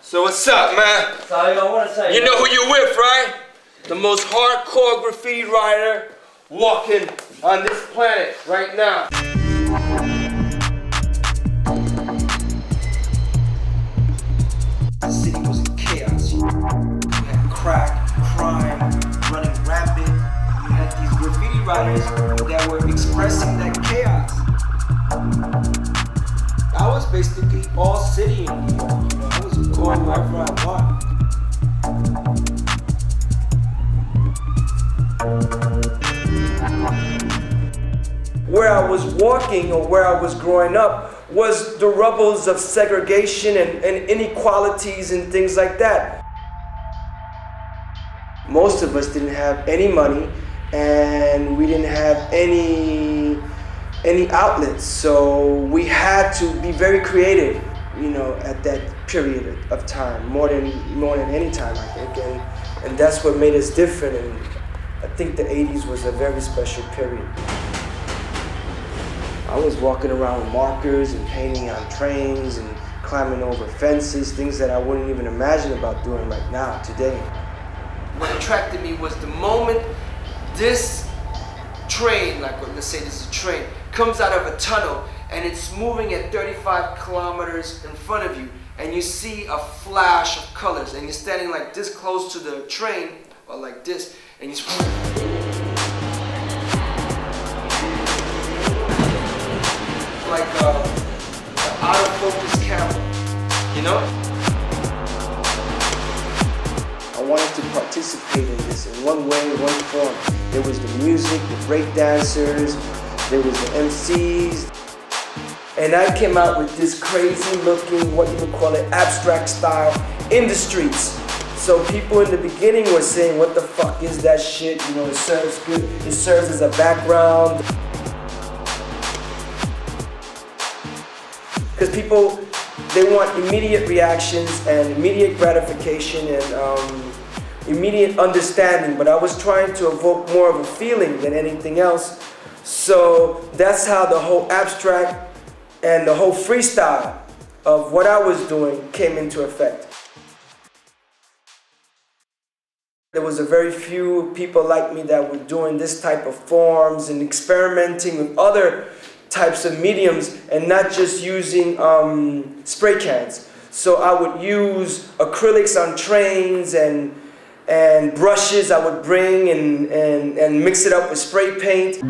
So what's up, man? Sorry, I want to say. You know who you're with, right? The most hardcore graffiti writer walking on this planet right now. The city was in chaos. You had crack, crime, running rampant. You had these graffiti writers that were expressing that chaos. I was basically all city in New York. You know, I was going where I was walking or where I was growing up was the rubbles of segregation and, and inequalities and things like that. Most of us didn't have any money and we didn't have any any outlets so we had to be very creative you know at that period of time more than more than any time I think and and that's what made us different and I think the 80s was a very special period. I was walking around with markers and painting on trains and climbing over fences, things that I wouldn't even imagine about doing right now, today. What attracted me was the moment this train, like let's say this is a train, comes out of a tunnel and it's moving at 35 kilometers in front of you and you see a flash of colors and you're standing like this close to the train or like this and you like uh, a, a out of focus camera, you know? I wanted to participate in this in one way, one form. There was the music, the break dancers, there was the MCs. And I came out with this crazy looking, what you would call it, abstract style in the streets. So people in the beginning were saying, what the fuck is that shit? You know, it serves good, it serves as a background. Because people, they want immediate reactions and immediate gratification and um, immediate understanding, but I was trying to evoke more of a feeling than anything else. So that's how the whole abstract and the whole freestyle of what I was doing came into effect. There was a very few people like me that were doing this type of forms and experimenting with other types of mediums and not just using um, spray cans. So I would use acrylics on trains and, and brushes I would bring and, and, and mix it up with spray paint.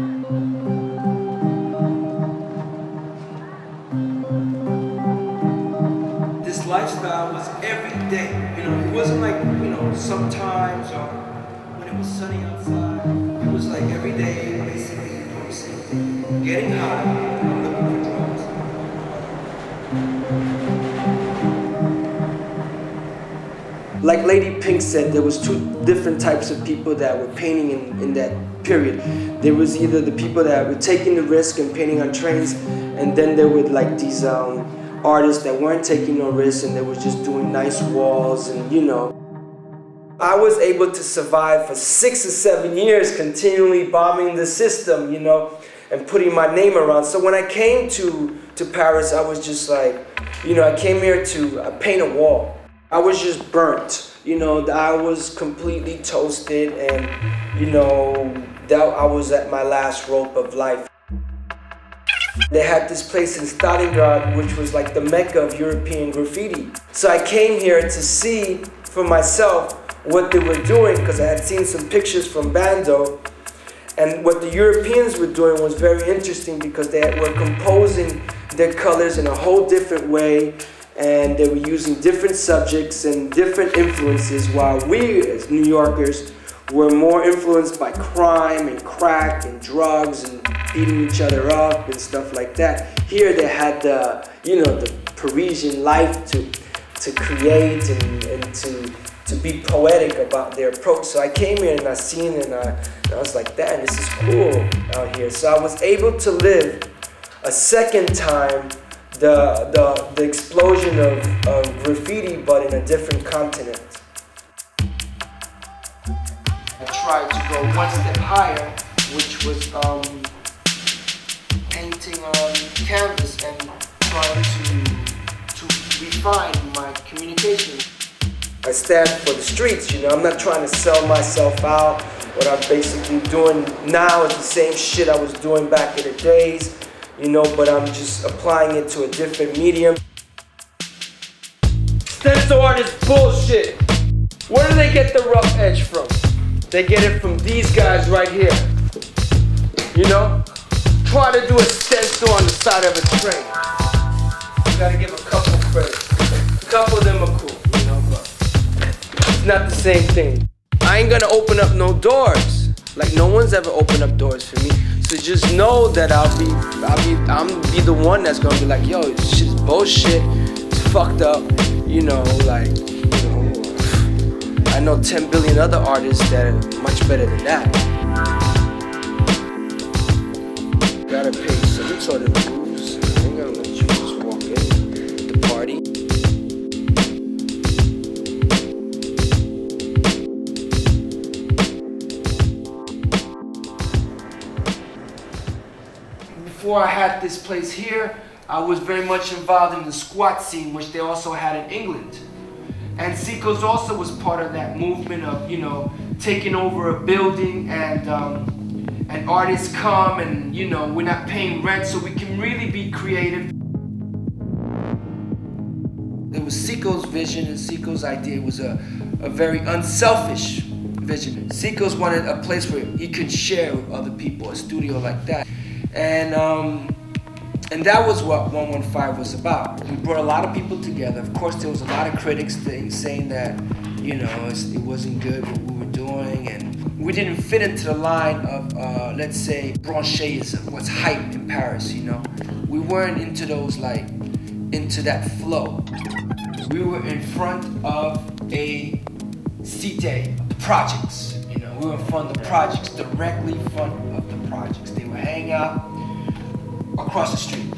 Sometimes or when it was sunny outside. It was like every day, basically, doing. Getting high. Like Lady Pink said, there was two different types of people that were painting in, in that period. There was either the people that were taking the risk and painting on trains, and then there were like these um, artists that weren't taking no risks and they were just doing nice walls and you know. I was able to survive for six or seven years continually bombing the system, you know, and putting my name around. So when I came to, to Paris, I was just like, you know, I came here to uh, paint a wall. I was just burnt, you know, I was completely toasted and, you know, that I was at my last rope of life. They had this place in Stalingrad, which was like the mecca of European graffiti. So I came here to see for myself what they were doing because I had seen some pictures from Bando. And what the Europeans were doing was very interesting because they were composing their colors in a whole different way and they were using different subjects and different influences while we as New Yorkers were more influenced by crime and crack and drugs and beating each other up and stuff like that. Here they had the, you know, the Parisian life to, to create and, and to, to be poetic about their approach. So I came here and I seen and I, and I was like, damn, this is cool out here. So I was able to live a second time the, the, the explosion of, of graffiti, but in a different continent. I tried to go one step higher, which was um, painting on canvas and trying to to refine my communication. Stand for the streets, you know. I'm not trying to sell myself out. What I'm basically doing now is the same shit I was doing back in the days, you know, but I'm just applying it to a different medium. Stencil art is bullshit. Where do they get the rough edge from? They get it from these guys right here. You know? Try to do a stencil on the side of a train. You gotta give a couple credit. A couple of them are cool, it's not the same thing. I ain't gonna open up no doors. Like no one's ever opened up doors for me. So just know that I'll be, I'll be, I'm be the one that's gonna be like, yo, this shit's bullshit. It's fucked up. You know, like, you know, I know 10 billion other artists that are much better than that. Gotta pay some sort of dues. Before I had this place here, I was very much involved in the squat scene, which they also had in England. And Psycoze also was part of that movement of, you know, taking over a building and um, and artists come and, you know, we're not paying rent so we can really be creative. It was Psycoze's vision and Psycoze's idea was a, a very unselfish vision. Psycoze's wanted a place where he could share with other people, a studio like that. And um, and that was what 115 was about. We brought a lot of people together. Of course, there was a lot of critics saying that, you know, it wasn't good what we were doing, and we didn't fit into the line of, uh, let's say, brancheism, what's hype in Paris, you know. We weren't into those, like, into that flow. We were in front of a cité, projects, We were in front of the projects, directly in front of the projects. They would hang out across the street.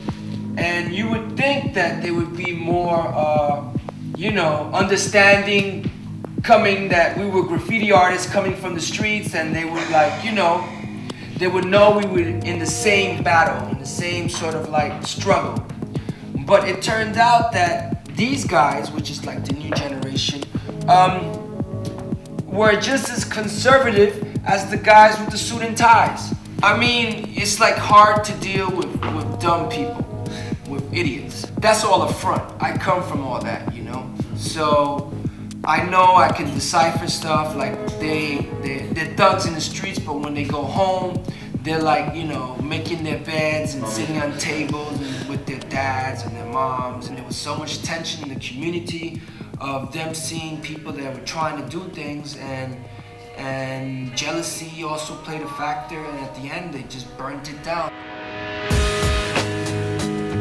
And you would think that they would be more, uh, you know, understanding, coming that we were graffiti artists coming from the streets and they would like, you know, they would know we were in the same battle, in the same sort of like struggle. But it turned out that these guys, which is like the new generation, um, were just as conservative as the guys with the suit and ties. I mean, it's like hard to deal with, with dumb people, with idiots. That's all a front. I come from all that, you know? So I know I can decipher stuff like they, they, they're thugs in the streets, but when they go home, they're like, you know, making their beds and sitting on tables and with their dads and their moms. And there was so much tension in the community of them seeing people that were trying to do things and and jealousy also played a factor and at the end they just burnt it down.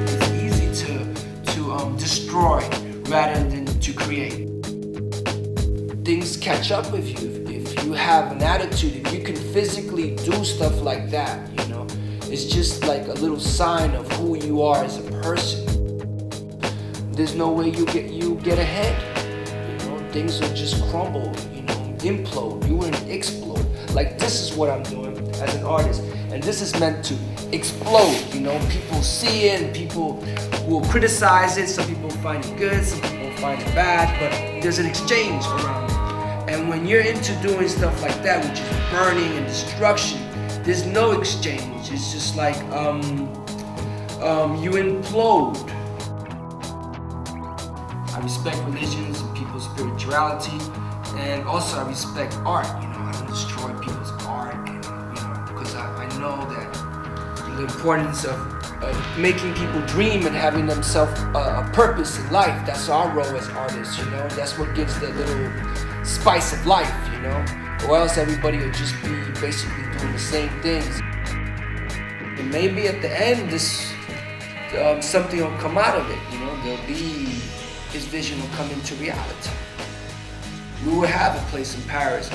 It's easy to to um, destroy rather than to create. Things catch up with you. If, if you have an attitude if you can physically do stuff like that you know it's just like a little sign of who you are as a person. There's no way you get get ahead you know things will just crumble you know, implode, you wouldn't explode. Like this is what I'm doing as an artist. And this is meant to explode, you know. People see it people will criticize it. Some people find it good, some people find it bad, but there's an exchange around it. And when you're into doing stuff like that, which is burning and destruction, there's no exchange. It's just like um, um, you implode. I respect religions and people's spirituality and also I respect art. You know, I don't destroy people's art, and, you know, because I, I know that the importance of, making people dream and having themselves a, a purpose in life. That's our role as artists. You know, that's what gives the little spice of life. You know, or else everybody would just be basically doing the same things. And maybe at the end, this um, something will come out of it. You know, there'll be his vision will come into reality. We will have a place in Paris